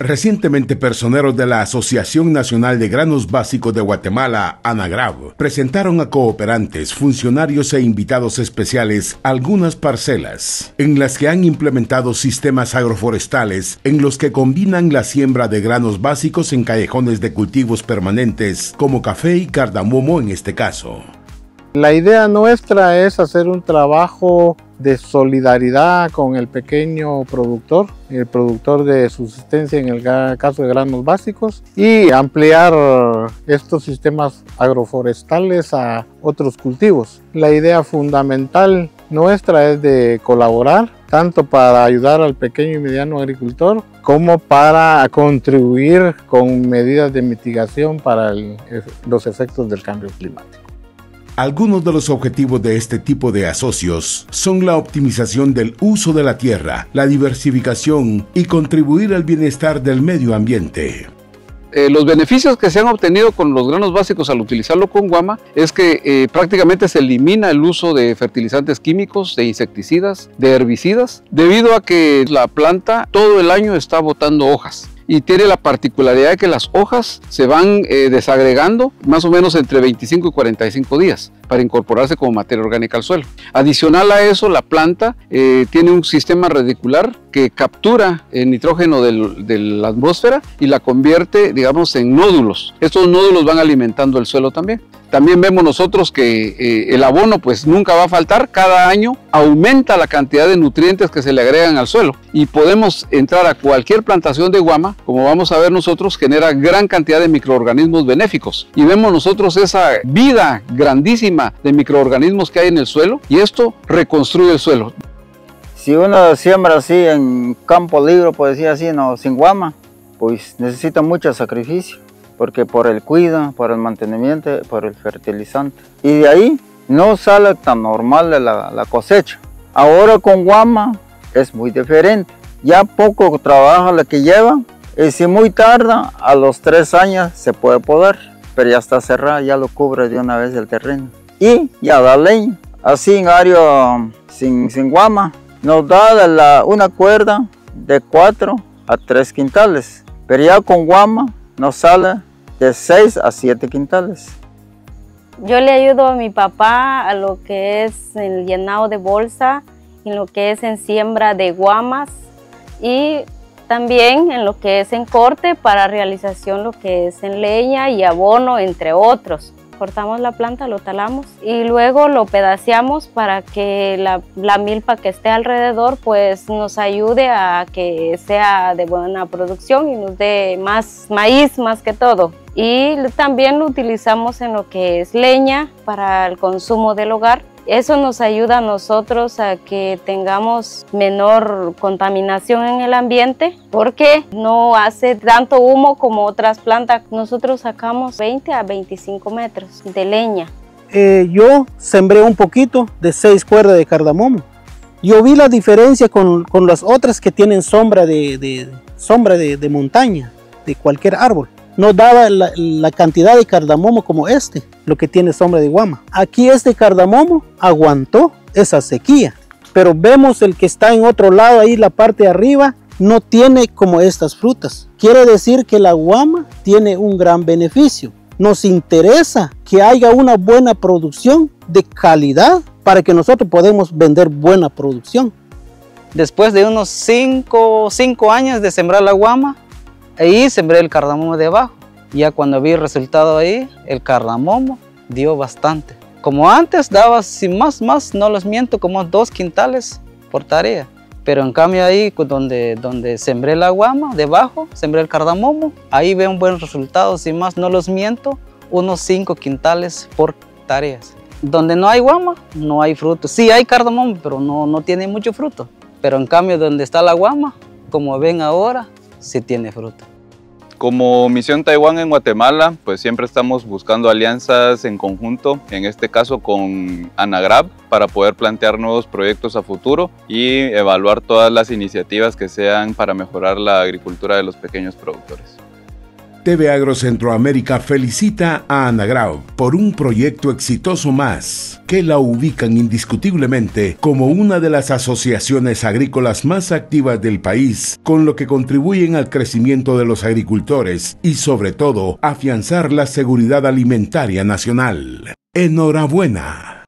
Recientemente, personeros de la Asociación Nacional de Granos Básicos de Guatemala, ANAGRAV, presentaron a cooperantes, funcionarios e invitados especiales algunas parcelas en las que han implementado sistemas agroforestales en los que combinan la siembra de granos básicos en callejones de cultivos permanentes como café y cardamomo en este caso. La idea nuestra es hacer un trabajo de solidaridad con el pequeño productor, el productor de subsistencia en el caso de granos básicos y ampliar estos sistemas agroforestales a otros cultivos. La idea fundamental nuestra es de colaborar tanto para ayudar al pequeño y mediano agricultor como para contribuir con medidas de mitigación para los efectos del cambio climático. Algunos de los objetivos de este tipo de asocios son la optimización del uso de la tierra, la diversificación y contribuir al bienestar del medio ambiente. Eh, los beneficios que se han obtenido con los granos básicos al utilizarlo con guama es que eh, prácticamente se elimina el uso de fertilizantes químicos, de insecticidas, de herbicidas, debido a que la planta todo el año está botando hojas y tiene la particularidad de que las hojas se van eh, desagregando más o menos entre 25 y 45 días para incorporarse como materia orgánica al suelo. Adicional a eso, la planta eh, tiene un sistema radicular que captura el nitrógeno de la atmósfera y la convierte, digamos, en nódulos. Estos nódulos van alimentando el suelo también. También vemos nosotros que eh, el abono pues nunca va a faltar, cada año aumenta la cantidad de nutrientes que se le agregan al suelo. Y podemos entrar a cualquier plantación de guama, como vamos a ver nosotros, genera gran cantidad de microorganismos benéficos. Y vemos nosotros esa vida grandísima de microorganismos que hay en el suelo y esto reconstruye el suelo. Si uno siembra así en campo libre, por decir así, no, sin guama, pues necesita mucho sacrificio porque por el cuidado, por el mantenimiento, por el fertilizante. Y de ahí no sale tan normal la, la cosecha. Ahora con guama es muy diferente. Ya poco trabajo lo que lleva y si muy tarda, a los tres años se puede poder, pero ya está cerrado, ya lo cubre de una vez el terreno. Y ya da leña. Así en área sin, sin guama, nos da una cuerda de 4 a 3 quintales, pero ya con guama nos sale de 6 a 7 quintales. Yo le ayudo a mi papá a lo que es el llenado de bolsa, en lo que es en siembra de guamas y también en lo que es en corte para realización lo que es en leña y abono, entre otros cortamos la planta, lo talamos y luego lo pedaceamos para que la, milpa que esté alrededor pues nos ayude a que sea de buena producción y nos dé más maíz más que todo. Y también lo utilizamos en lo que es leña para el consumo del hogar eso nos ayuda a nosotros a que tengamos menor contaminación en el ambiente porque no hace tanto humo como otras plantas. Nosotros sacamos 20 a 25 metros de leña. Eh, yo sembré un poquito de seis cuerdas de cardamomo. Yo vi la diferencia con, con las otras que tienen sombra de, sombra de montaña, de cualquier árbol no daba la, cantidad de cardamomo como este, lo que tiene sombra de guama. Aquí este cardamomo aguantó esa sequía, pero vemos el que está en otro lado, ahí la parte de arriba, no tiene como estas frutas. Quiere decir que la guama tiene un gran beneficio. Nos interesa que haya una buena producción de calidad para que nosotros podamos vender buena producción. Después de unos 5 años de sembrar la guama, Ahí sembré el cardamomo debajo. Ya cuando vi el resultado ahí, el cardamomo dio bastante. Como antes daba, sin más, más, no los miento, como dos quintales por tarea. Pero en cambio ahí donde, donde sembré la guama, debajo, sembré el cardamomo, ahí veo un buen resultado, sin más, no los miento, unos cinco quintales por tareas. Donde no hay guama, no hay fruto. Sí hay cardamomo, pero no, no tiene mucho fruto. Pero en cambio donde está la guama, como ven ahora, sí tiene fruto. Como Misión Taiwán en Guatemala, pues siempre estamos buscando alianzas en conjunto, en este caso con Anagrab, para poder plantear nuevos proyectos a futuro y evaluar todas las iniciativas que sean para mejorar la agricultura de los pequeños productores. TV Agro Centroamérica felicita a Anagrao por un proyecto exitoso más que la ubican indiscutiblemente como una de las asociaciones agrícolas más activas del país, con lo que contribuyen al crecimiento de los agricultores y sobre todo afianzar la seguridad alimentaria nacional. Enhorabuena.